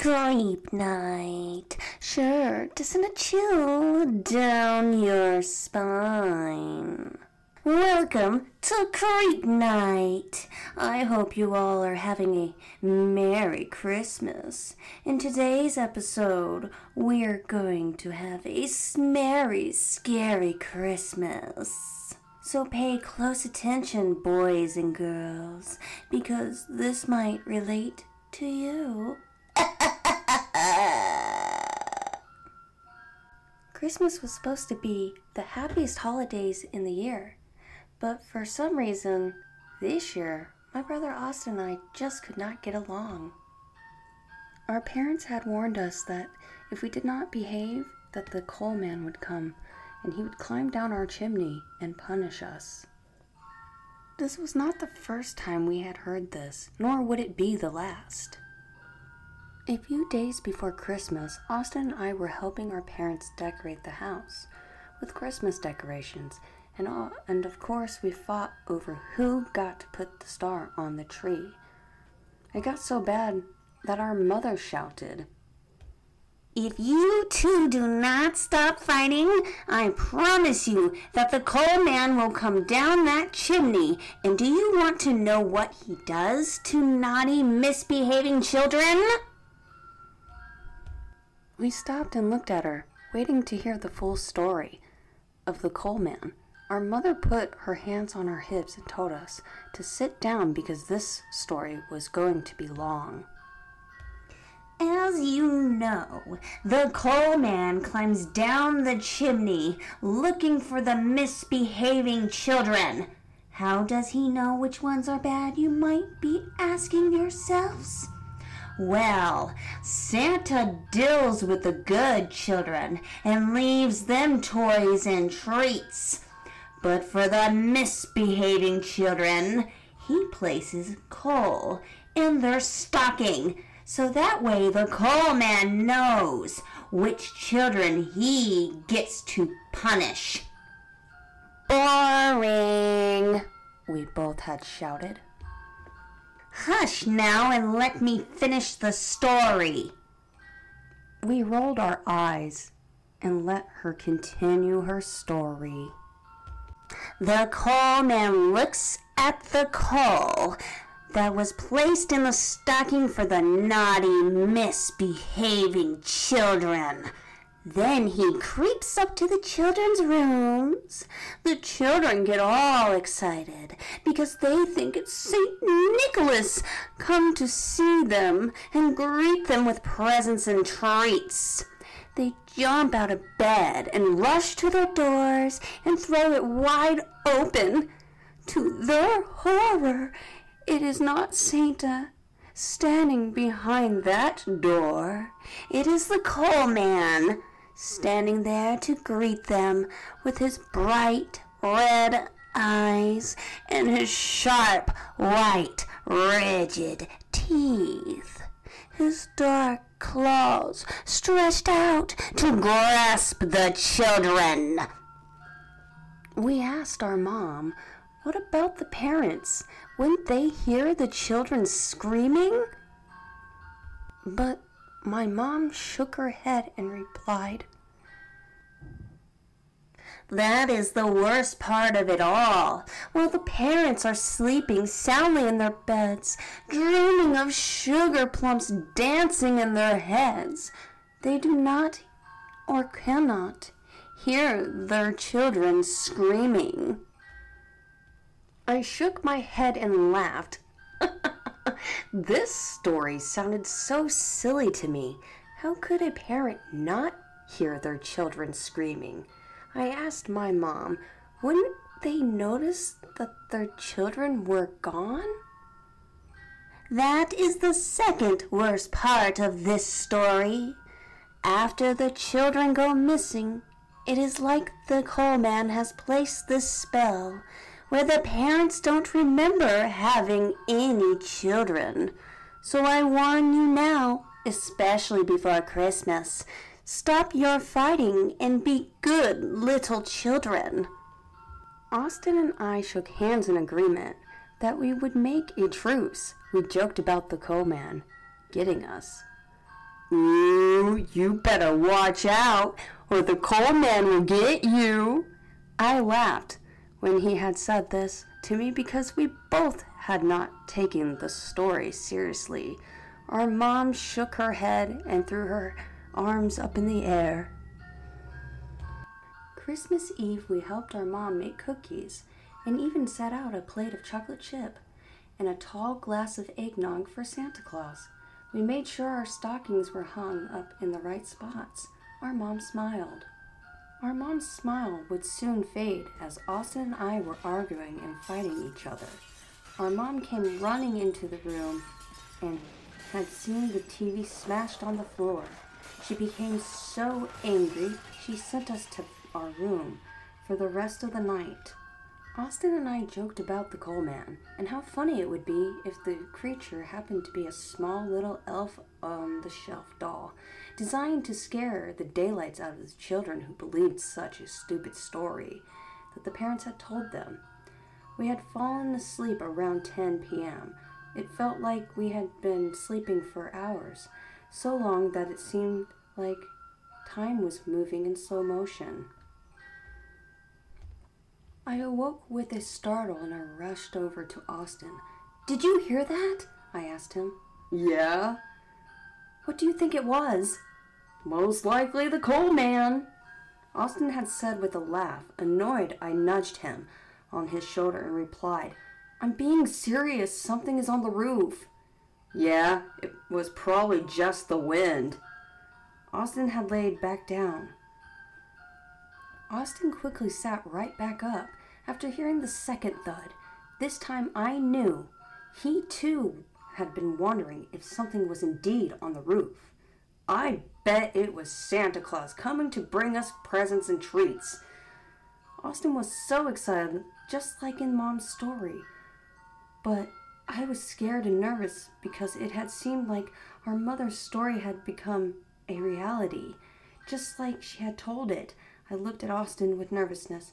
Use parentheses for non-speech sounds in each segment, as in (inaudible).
creep night, sure send a chill down your spine. Welcome to Creep Night. I hope you all are having a Merry Christmas. In today's episode, we're going to have a merry, scary Christmas. So pay close attention, boys and girls, because this might relate to you. (laughs) Christmas was supposed to be the happiest holidays in the year. But for some reason, this year, my brother Austin and I just could not get along. Our parents had warned us that if we did not behave, that the coal man would come and he would climb down our chimney and punish us. This was not the first time we had heard this, nor would it be the last. A few days before Christmas, Austin and I were helping our parents decorate the house with Christmas decorations and, all, and of course, we fought over who got to put the star on the tree. It got so bad that our mother shouted, If you two do not stop fighting, I promise you that the coal man will come down that chimney. And do you want to know what he does to naughty, misbehaving children? We stopped and looked at her, waiting to hear the full story of the coal man. Our mother put her hands on our hips and told us to sit down because this story was going to be long. As you know, the coal man climbs down the chimney looking for the misbehaving children. How does he know which ones are bad, you might be asking yourselves? Well, Santa deals with the good children and leaves them toys and treats. But for the misbehaving children, he places coal in their stocking. So that way the coal man knows which children he gets to punish. Boring, we both had shouted. Hush now and let me finish the story. We rolled our eyes and let her continue her story. The coal man looks at the coal that was placed in the stocking for the naughty, misbehaving children. Then he creeps up to the children's rooms. The children get all excited because they think it's St. Nicholas come to see them and greet them with presents and treats. They jump out of bed and rush to their doors and throw it wide open. To their horror, it is not Santa uh, standing behind that door. It is the coal man standing there to greet them with his bright red eyes and his sharp, white, rigid teeth. His dark claws stretched out to grasp the children. We asked our mom, what about the parents? Wouldn't they hear the children screaming? But my mom shook her head and replied, that is the worst part of it all. While the parents are sleeping soundly in their beds, dreaming of sugar plumps dancing in their heads, they do not or cannot hear their children screaming. I shook my head and laughed. (laughs) (laughs) this story sounded so silly to me. How could a parent not hear their children screaming? I asked my mom, wouldn't they notice that their children were gone? That is the second worst part of this story. After the children go missing, it is like the coal man has placed this spell where the parents don't remember having any children. So I warn you now, especially before Christmas, Stop your fighting and be good little children. Austin and I shook hands in agreement that we would make a truce. We joked about the coal man getting us. Ooh, you better watch out, or the coal man will get you. I laughed when he had said this to me because we both had not taken the story seriously. Our mom shook her head and threw her arms up in the air. Christmas Eve, we helped our mom make cookies and even set out a plate of chocolate chip and a tall glass of eggnog for Santa Claus. We made sure our stockings were hung up in the right spots. Our mom smiled. Our mom's smile would soon fade as Austin and I were arguing and fighting each other. Our mom came running into the room and had seen the TV smashed on the floor. She became so angry, she sent us to our room for the rest of the night. Austin and I joked about the coal man and how funny it would be if the creature happened to be a small little elf on the shelf doll, designed to scare the daylights out of the children who believed such a stupid story that the parents had told them. We had fallen asleep around 10 p.m. It felt like we had been sleeping for hours, so long that it seemed like time was moving in slow motion. I awoke with a startle and I rushed over to Austin. Did you hear that? I asked him. Yeah. What do you think it was? Most likely the coal man. Austin had said with a laugh. Annoyed, I nudged him on his shoulder and replied, I'm being serious. Something is on the roof. Yeah, it was probably just the wind. Austin had laid back down. Austin quickly sat right back up after hearing the second thud. This time I knew he too had been wondering if something was indeed on the roof. I bet it was Santa Claus coming to bring us presents and treats. Austin was so excited, just like in Mom's story. But I was scared and nervous because it had seemed like our mother's story had become a reality, just like she had told it. I looked at Austin with nervousness.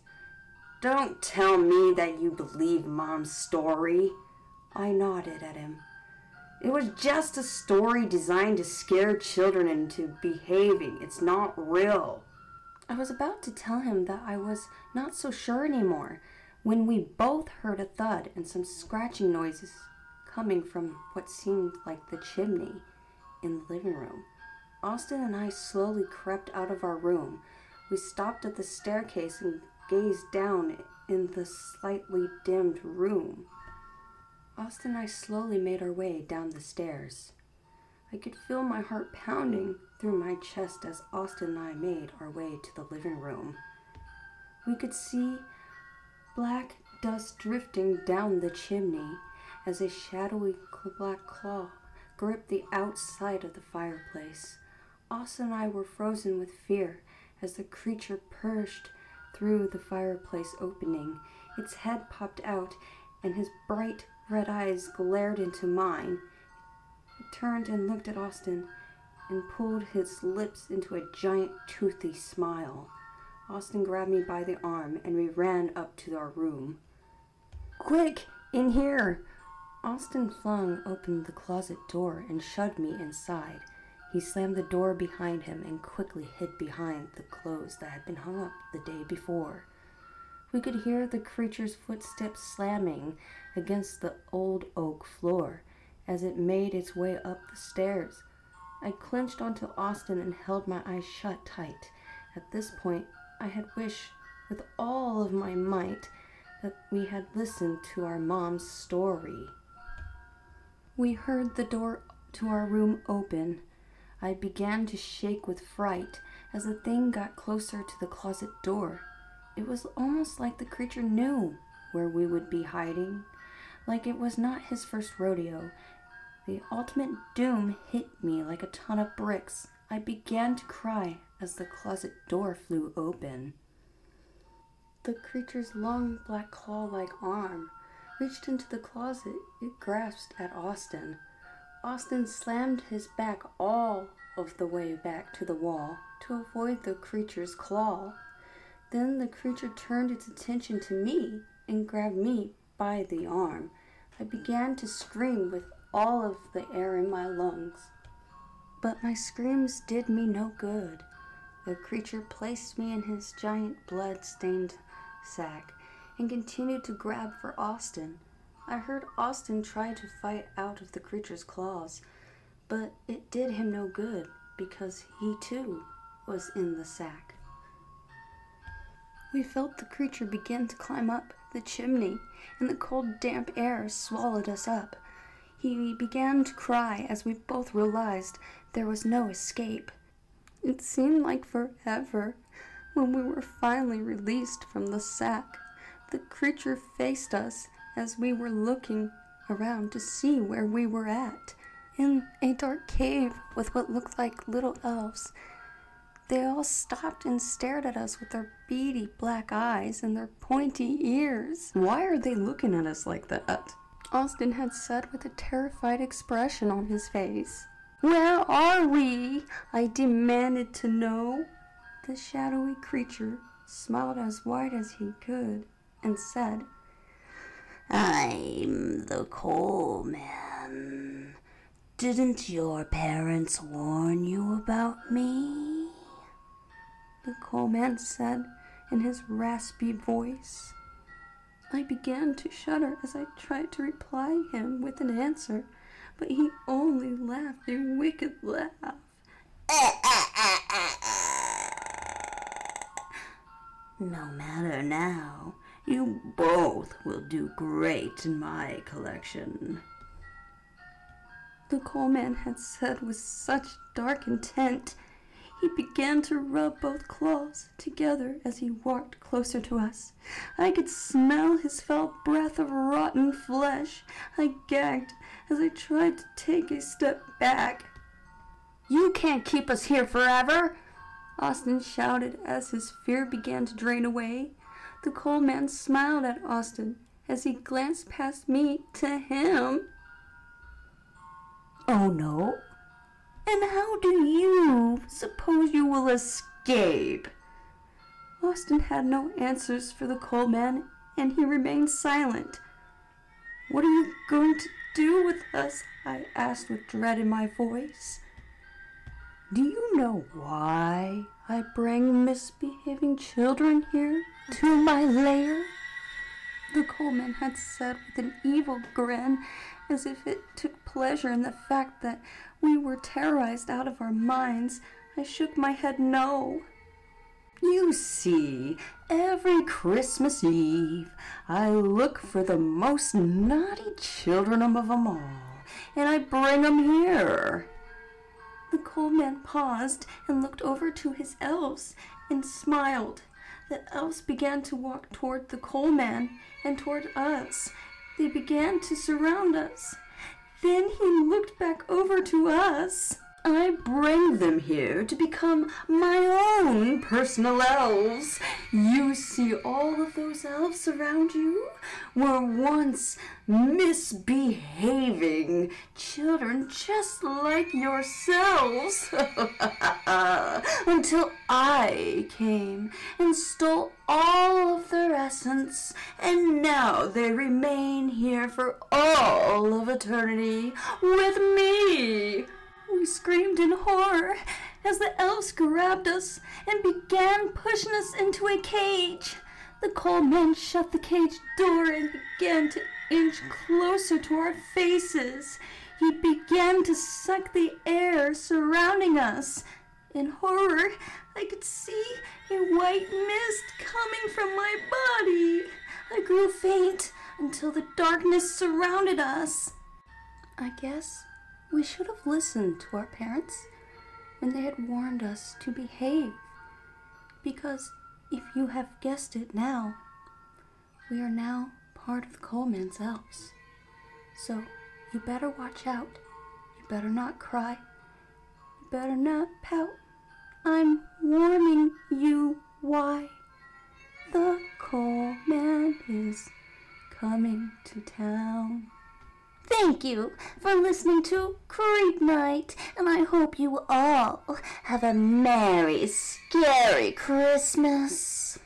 Don't tell me that you believe Mom's story. I nodded at him. It was just a story designed to scare children into behaving. It's not real. I was about to tell him that I was not so sure anymore when we both heard a thud and some scratching noises coming from what seemed like the chimney in the living room. Austin and I slowly crept out of our room. We stopped at the staircase and gazed down in the slightly dimmed room. Austin and I slowly made our way down the stairs. I could feel my heart pounding through my chest as Austin and I made our way to the living room. We could see black dust drifting down the chimney as a shadowy black claw gripped the outside of the fireplace. Austin and I were frozen with fear as the creature pushed through the fireplace opening. Its head popped out, and his bright red eyes glared into mine. He turned and looked at Austin and pulled his lips into a giant toothy smile. Austin grabbed me by the arm and we ran up to our room. Quick, in here! Austin flung open the closet door and shoved me inside. He slammed the door behind him and quickly hid behind the clothes that had been hung up the day before. We could hear the creature's footsteps slamming against the old oak floor as it made its way up the stairs. I clenched onto Austin and held my eyes shut tight. At this point, I had wished with all of my might that we had listened to our mom's story. We heard the door to our room open. I began to shake with fright as the thing got closer to the closet door. It was almost like the creature knew where we would be hiding, like it was not his first rodeo. The ultimate doom hit me like a ton of bricks. I began to cry as the closet door flew open. The creature's long black claw like arm reached into the closet. It grasped at Austin. Austin slammed his back all of the way back to the wall to avoid the creature's claw. Then the creature turned its attention to me and grabbed me by the arm. I began to scream with all of the air in my lungs. But my screams did me no good. The creature placed me in his giant blood stained sack and continued to grab for Austin. I heard Austin try to fight out of the creature's claws, but it did him no good because he too was in the sack. We felt the creature begin to climb up the chimney, and the cold, damp air swallowed us up. He began to cry as we both realized there was no escape. It seemed like forever when we were finally released from the sack. The creature faced us as we were looking around to see where we were at. In a dark cave with what looked like little elves, they all stopped and stared at us with their beady black eyes and their pointy ears. Why are they looking at us like that? Austin had said with a terrified expression on his face. Where are we? I demanded to know. The shadowy creature smiled as wide as he could and said, I'm the coal man. Didn't your parents warn you about me? The coal man said in his raspy voice. I began to shudder as I tried to reply him with an answer, but he only laughed a wicked laugh. (laughs) no matter now, you both will do great in my collection. The coal man had said with such dark intent, he began to rub both claws together as he walked closer to us. I could smell his foul breath of rotten flesh. I gagged as I tried to take a step back. You can't keep us here forever! Austin shouted as his fear began to drain away. The coal man smiled at Austin as he glanced past me to him. Oh no. And how do you suppose you will escape? Austin had no answers for the coal man, and he remained silent. What are you going to do with us? I asked with dread in my voice. Do you know why I bring misbehaving children here to my lair? The coalman had said with an evil grin, as if it took pleasure in the fact that we were terrorized out of our minds. I shook my head no. You see, every Christmas Eve I look for the most naughty children of them all, and I bring 'em here. The coal man paused and looked over to his elves and smiled. The elves began to walk toward the coal man and toward us. They began to surround us. Then he looked back over to us. I bring them here to become my own personal elves. You see, all of those elves around you were once misbehaving children just like yourselves (laughs) until I came and stole all of their essence, and now they remain here for all of eternity with me. We screamed in horror as the elves grabbed us and began pushing us into a cage. The coal man shut the cage door and began to inch closer to our faces. He began to suck the air surrounding us. In horror, I could see a white mist coming from my body. I grew faint until the darkness surrounded us. I guess we should have listened to our parents when they had warned us to behave. Because if you have guessed it now, we are now part of the Coalman's elves. So you better watch out. You better not cry. You better not pout. I'm warning you why. The Coalman is coming to town. Thank you for listening to Creep Night, and I hope you all have a merry, scary Christmas.